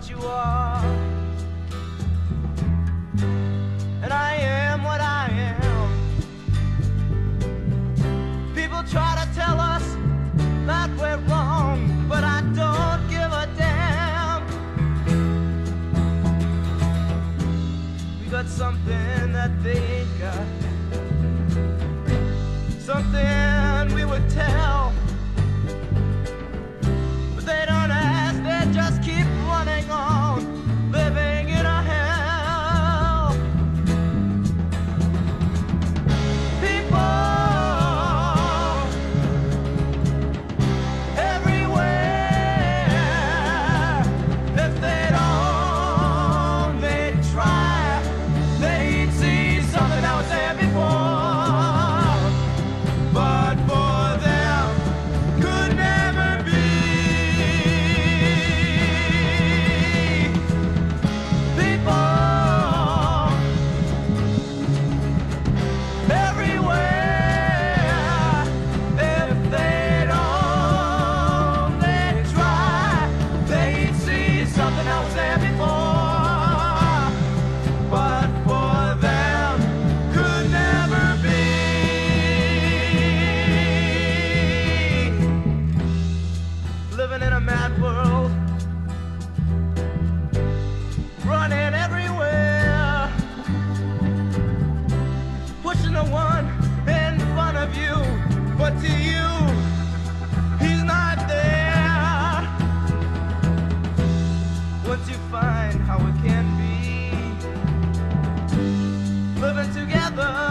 what you are. And I am what I am. People try to tell us that we're wrong, but I don't give a damn. We got something that they got. Something. together.